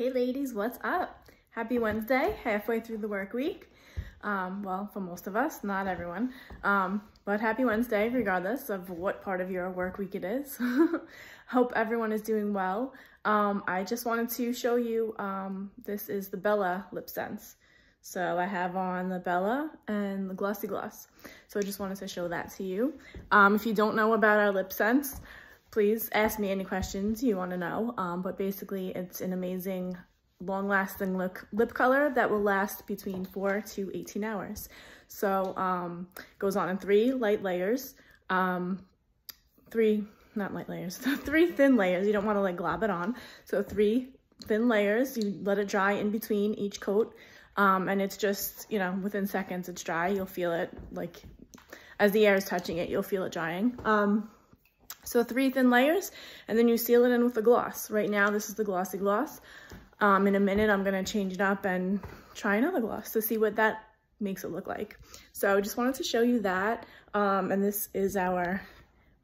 Hey ladies, what's up? Happy Wednesday, halfway through the work week. Um, well, for most of us, not everyone. Um, but happy Wednesday, regardless of what part of your work week it is. Hope everyone is doing well. Um, I just wanted to show you, um, this is the Bella Lip Sense. So I have on the Bella and the Glossy Gloss. So I just wanted to show that to you. Um, if you don't know about our lip sense, please ask me any questions you want to know. Um, but basically, it's an amazing long-lasting lip, lip color that will last between 4 to 18 hours. So um, goes on in three light layers, um, three, not light layers, three thin layers. You don't want to like glob it on. So three thin layers, you let it dry in between each coat. Um, and it's just, you know, within seconds it's dry. You'll feel it like as the air is touching it, you'll feel it drying. Um, so three thin layers, and then you seal it in with the gloss. Right now, this is the Glossy Gloss. Um, in a minute, I'm gonna change it up and try another gloss to see what that makes it look like. So I just wanted to show you that. Um, and this is our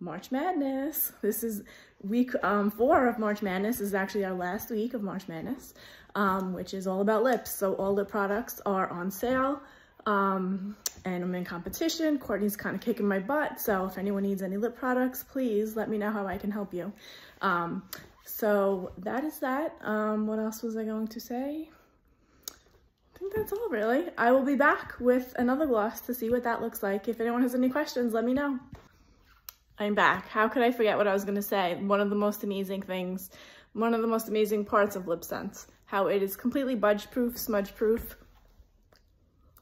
March Madness. This is week um, four of March Madness. This is actually our last week of March Madness, um, which is all about lips. So all the products are on sale. Um, and I'm in competition. Courtney's kind of kicking my butt. So if anyone needs any lip products, please let me know how I can help you. Um, so that is that. Um, what else was I going to say? I think that's all really. I will be back with another gloss to see what that looks like. If anyone has any questions, let me know. I'm back. How could I forget what I was going to say? One of the most amazing things, one of the most amazing parts of Lip Sense, how it is completely budge proof, smudge proof,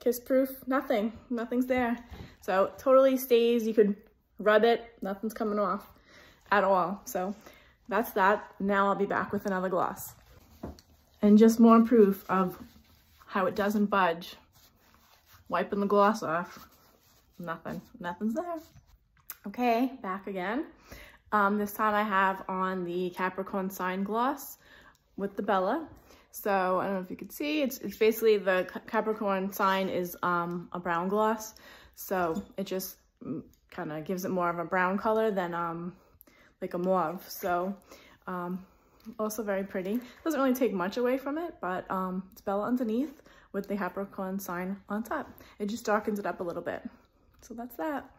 kiss proof, nothing, nothing's there. So totally stays, you could rub it, nothing's coming off at all. So that's that. Now I'll be back with another gloss. And just more proof of how it doesn't budge. Wiping the gloss off, nothing, nothing's there. Okay, back again. Um, this time I have on the Capricorn Sign Gloss with the Bella. So I don't know if you can see, it's, it's basically the Capricorn sign is um, a brown gloss. So it just kind of gives it more of a brown color than um, like a mauve. So um, also very pretty. Doesn't really take much away from it, but um, it's Bella underneath with the Capricorn sign on top. It just darkens it up a little bit. So that's that.